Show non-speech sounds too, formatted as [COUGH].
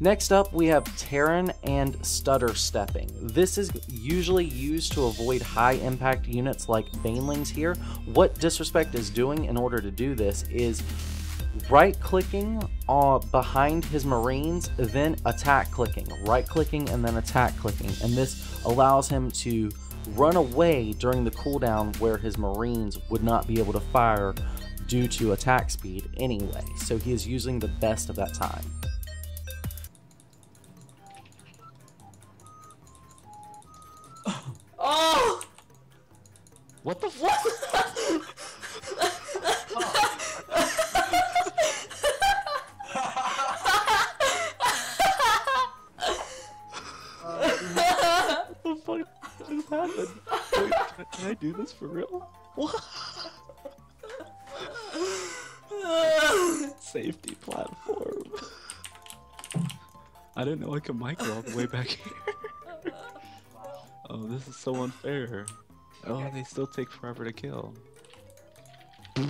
Next up, we have Terran and Stutter Stepping. This is usually used to avoid high impact units like Banelings here. What Disrespect is doing in order to do this is right clicking uh, behind his Marines, then attack clicking, right clicking, and then attack clicking. And this allows him to run away during the cooldown where his Marines would not be able to fire due to attack speed anyway. So he is using the best of that time. Oh! What the fuck? what the fuck just happened? Wait, can, can I do this for real? What? Safety platform. I didn't know I could micro all the way back here. This is so unfair. Oh, they still take forever to kill. [LAUGHS]